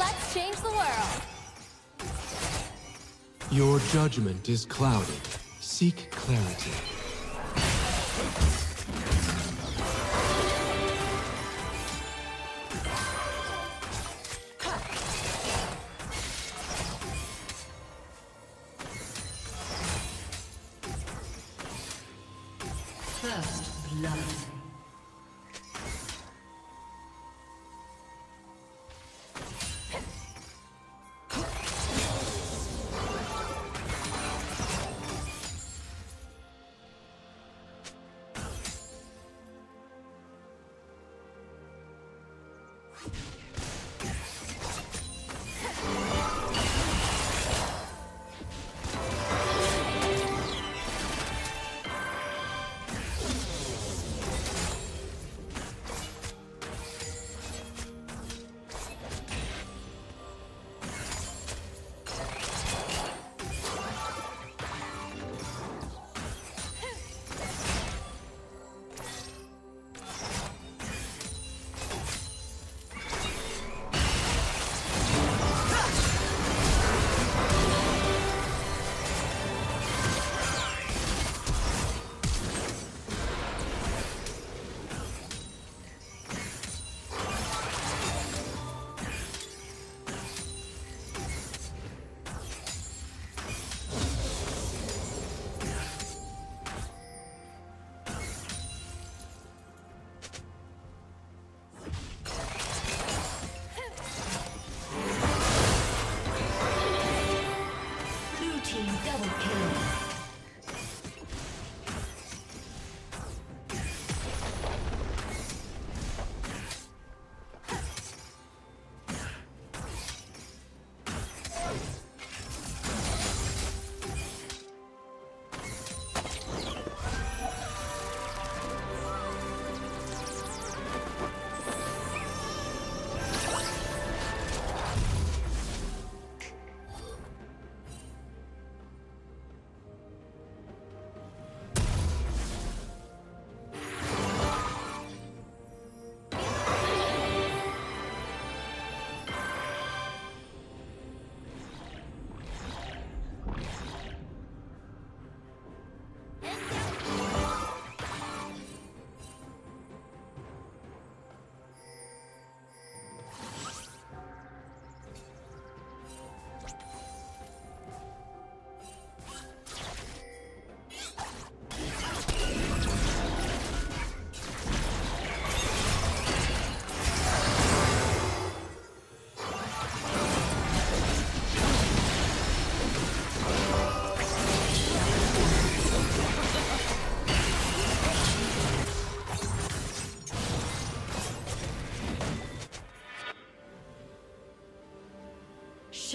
Let's change the world. Your judgment is clouded. Seek clarity.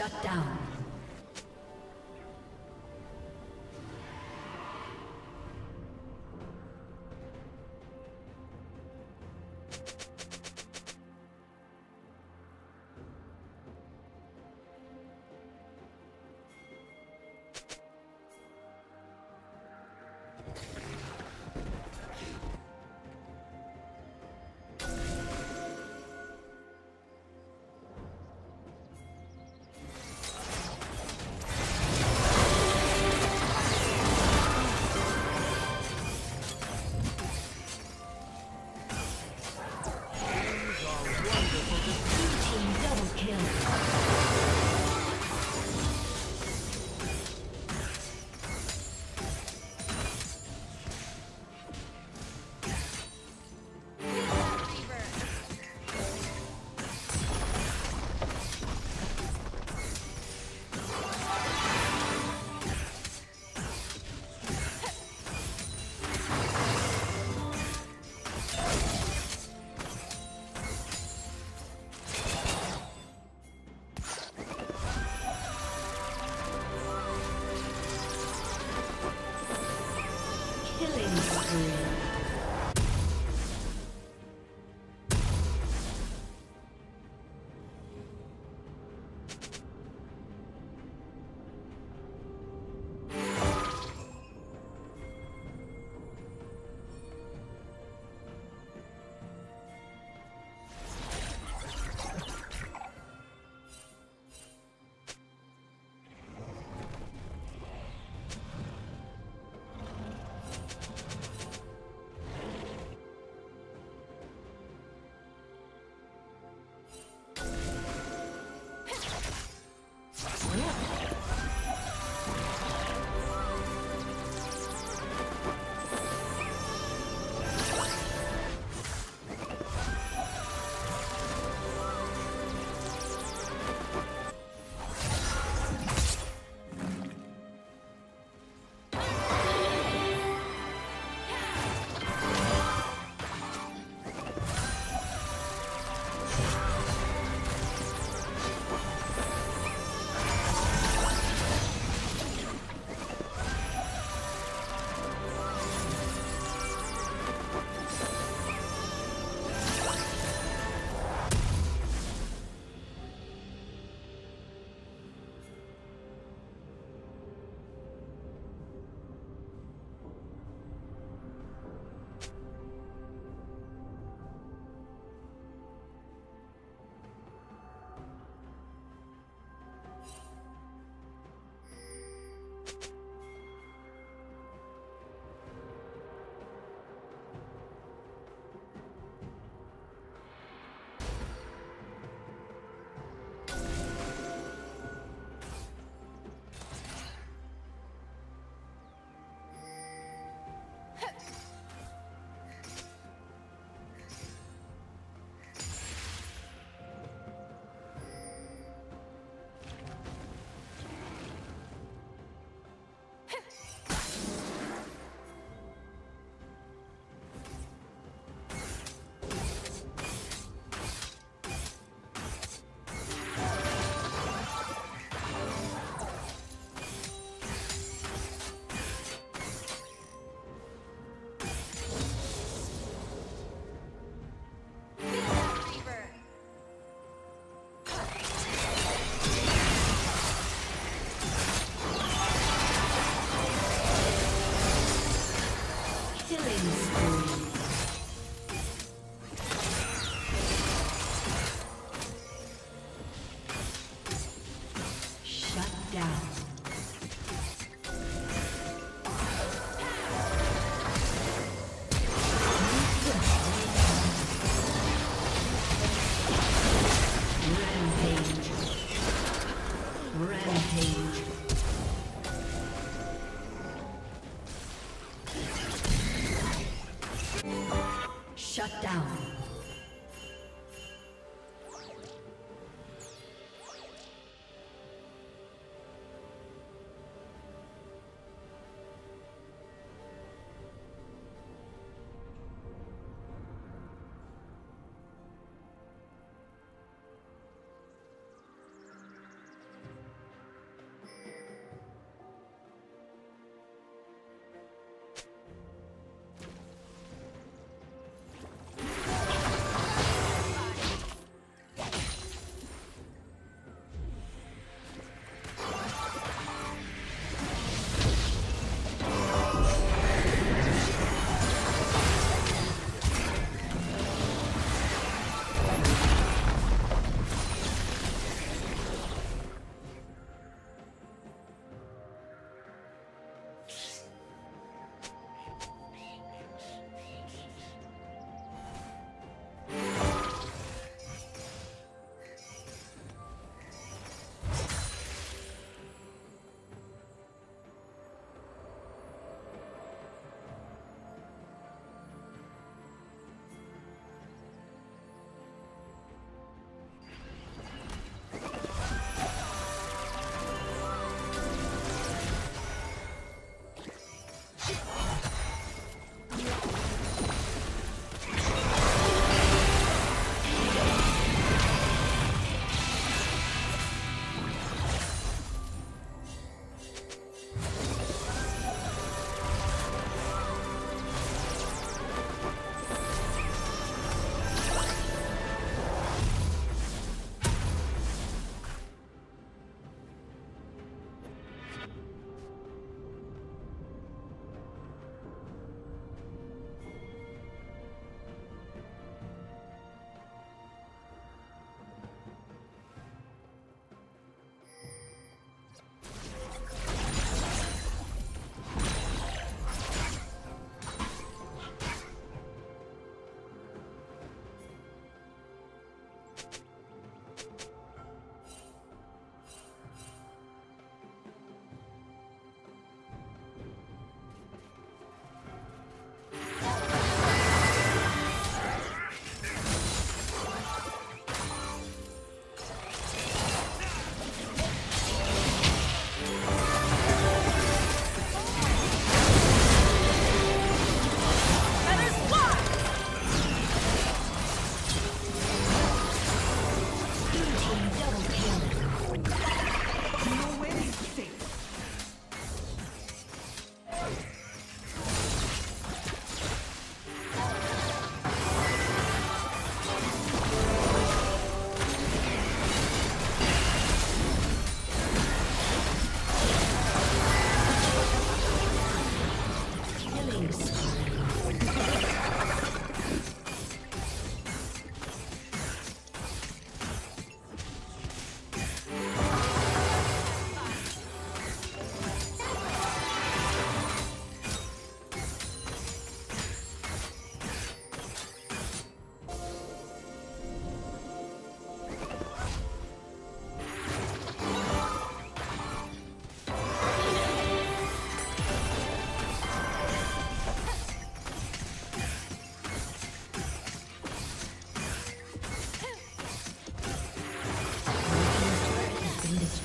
Shut down.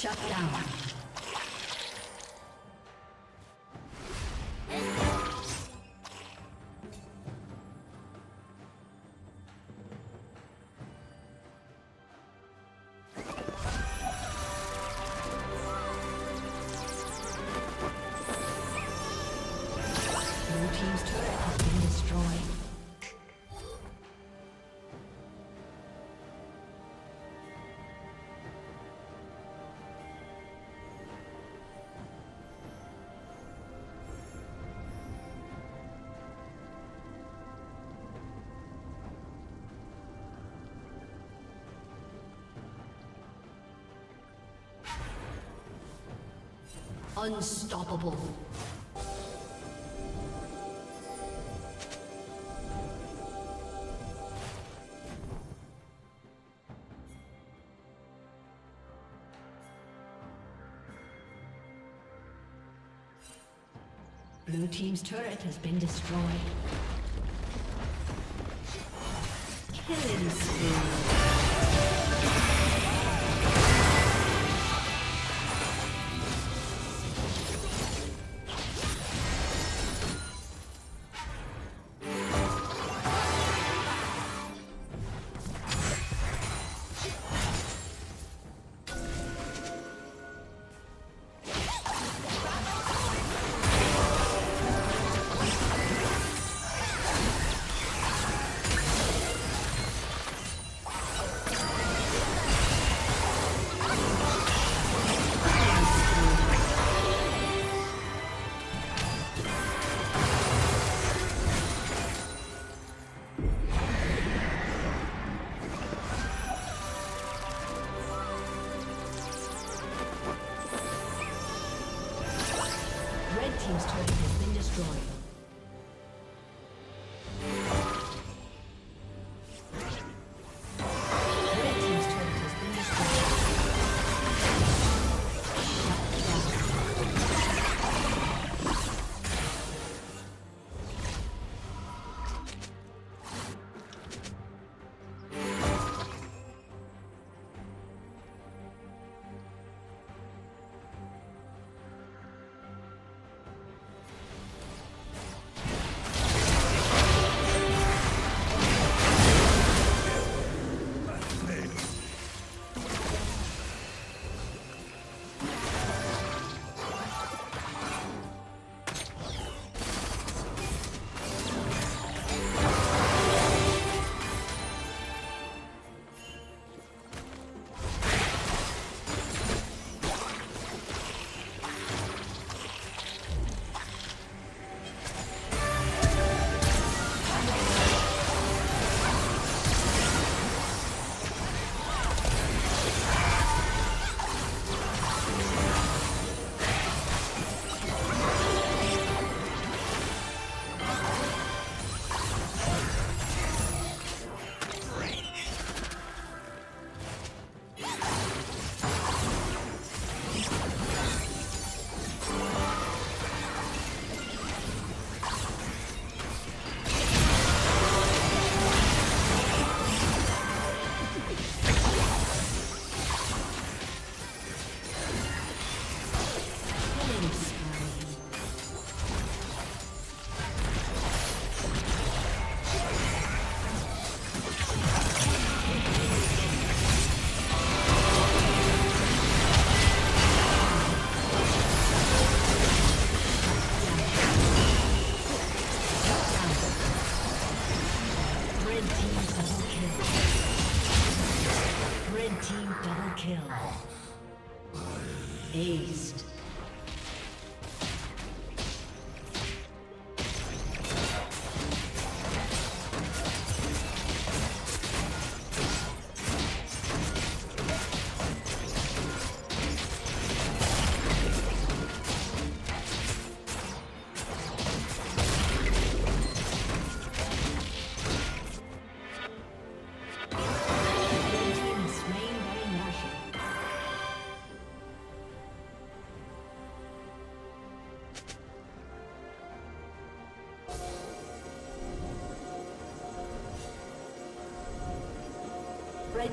Shut down. Unstoppable. Blue Team's turret has been destroyed. Killing spree.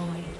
destroyed.